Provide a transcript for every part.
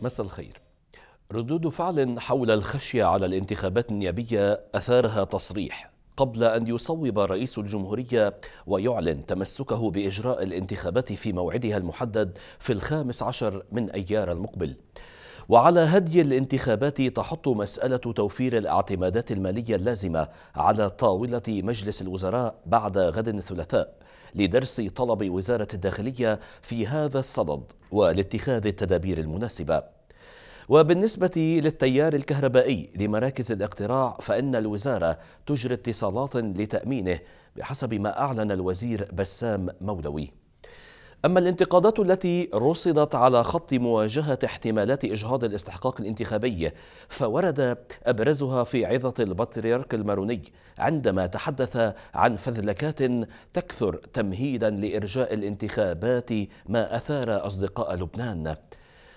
مساء الخير. ردود فعل حول الخشية على الانتخابات النيابية أثارها تصريح قبل أن يصوب رئيس الجمهورية ويعلن تمسكه بإجراء الانتخابات في موعدها المحدد في الخامس عشر من أيار المقبل. وعلى هدي الانتخابات تحط مسألة توفير الاعتمادات المالية اللازمة على طاولة مجلس الوزراء بعد غد الثلاثاء لدرس طلب وزارة الداخلية في هذا الصدد والاتخاذ التدابير المناسبة. وبالنسبة للتيار الكهربائي لمراكز الاقتراع فإن الوزارة تجري اتصالات لتأمينه بحسب ما أعلن الوزير بسام مولوي. أما الانتقادات التي رصدت على خط مواجهة احتمالات إجهاض الاستحقاق الانتخابي فورد أبرزها في عظة البطريرك الماروني عندما تحدث عن فذلكات تكثر تمهيدا لإرجاء الانتخابات ما أثار أصدقاء لبنان.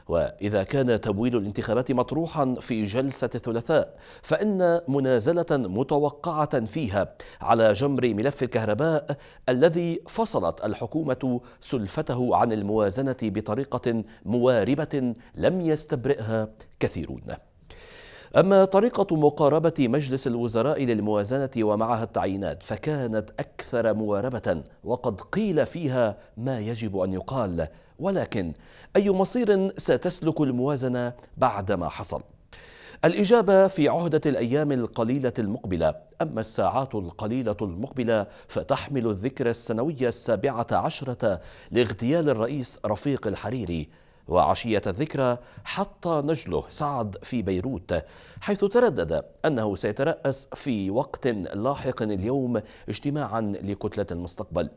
وإذا كان تمويل الانتخابات مطروحا في جلسة الثلاثاء فإن منازلة متوقعة فيها على جمر ملف الكهرباء الذي فصلت الحكومة سلفته عن الموازنة بطريقة مواربة لم يستبرئها كثيرون. أما طريقة مقاربة مجلس الوزراء للموازنة ومعها التعيينات فكانت أكثر مواربة وقد قيل فيها ما يجب أن يقال. ولكن أي مصير ستسلك الموازنة بعد ما حصل؟ الإجابة في عهدة الأيام القليلة المقبلة. أما الساعات القليلة المقبلة فتحمل الذكرى السنوية السابعة عشرة لاغتيال الرئيس رفيق الحريري. وعشية الذكرى حتى نجله سعد في بيروت حيث تردد أنه سيترأس في وقت لاحق اليوم اجتماعا لكتلة المستقبل.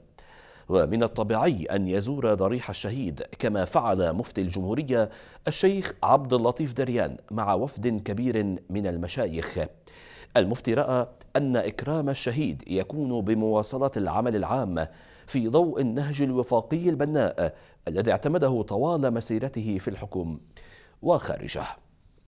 ومن الطبيعي أن يزور ضريح الشهيد كما فعل مفتي الجمهورية الشيخ عبد اللطيف دريان مع وفد كبير من المشايخ. المفتي رأى أن إكرام الشهيد يكون بمواصلة العمل العام في ضوء النهج الوفاقي البناء الذي اعتمده طوال مسيرته في الحكم. وخارجه.